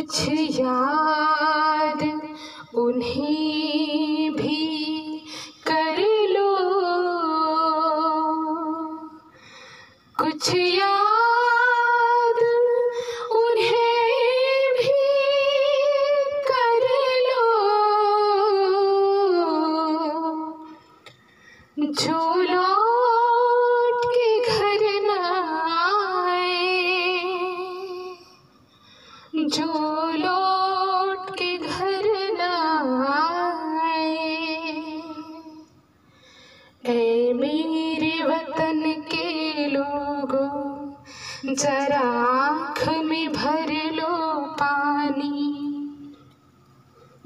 कुछ याद उन्हें भी कर लो। कुछ याद उन्हें भी कर लो। जो जो लौट के घर न आए। ऐ मेरे वतन के लोगों, जरा आँख में भर लो पानी।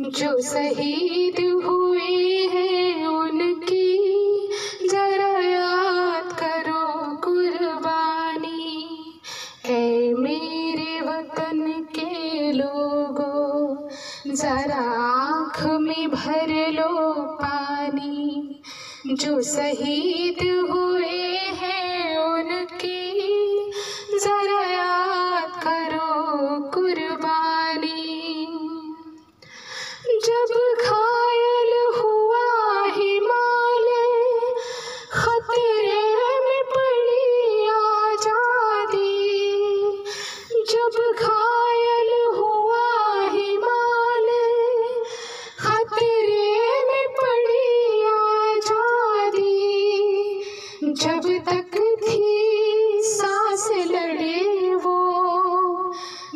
जो शहीद हुए हैं जरा आँख में भर लो पानी। जो शहीद हुए हैं उनकी, जरा याद करो कुर्बानी। जब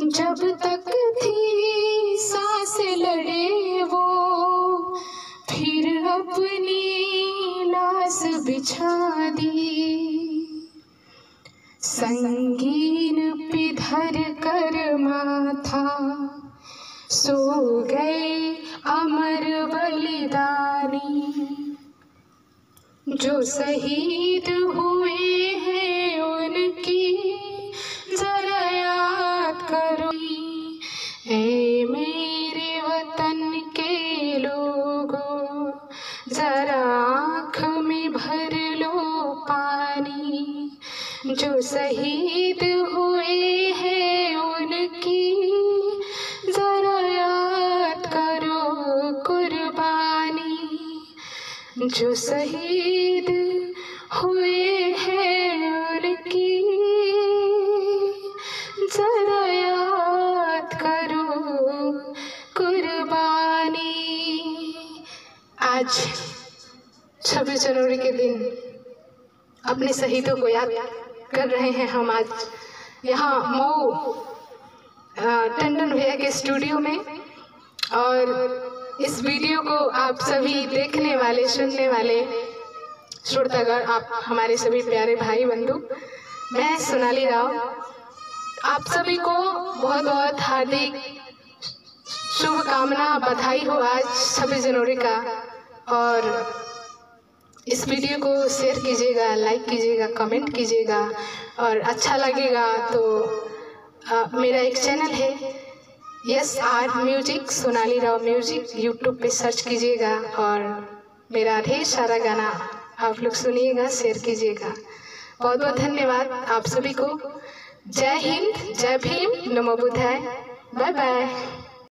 जब तक थी सांस लड़े वो, फिर अपनी लाश बिछा दी। संगीन पिधर कर माथा, सो गए अमर बलिदानी। जो शहीद हुए जो शहीद हुए हैं उनकी। जरा याद करो कुर्बानी। जो शहीद हुए हैं उनकी। जरा याद करो कुर्बानी। आज छब्बीस जनवरी के दिन अपने शहीदों को याद कर रहे हैं हम आज। यहाँ मऊ टंडन भैया के स्टूडियो में। और इस वीडियो को आप सभी देखने वाले, सुनने वाले श्रोतागण, आप हमारे सभी प्यारे भाई बंधु, मैं सोनाली राव। आप सभी को बहुत बहुत हार्दिक शुभकामना बधाई हो आज छब्बीस जनवरी का। और इस वीडियो को शेयर कीजिएगा लाइक कीजिएगा कमेंट कीजिएगा और अच्छा लगेगा तो अ, मेरा एक चैनल है। S R music Sonali Rao music YouTube पे सर्च कीजिएगा और मेरा ढेर सारा गाना आप लोग सुनिएगा शेयर कीजिएगा। बहुत बहुत धन्यवाद आप सभी को। जय हिंद जय भीम नमो बुद्धाय। Bye bye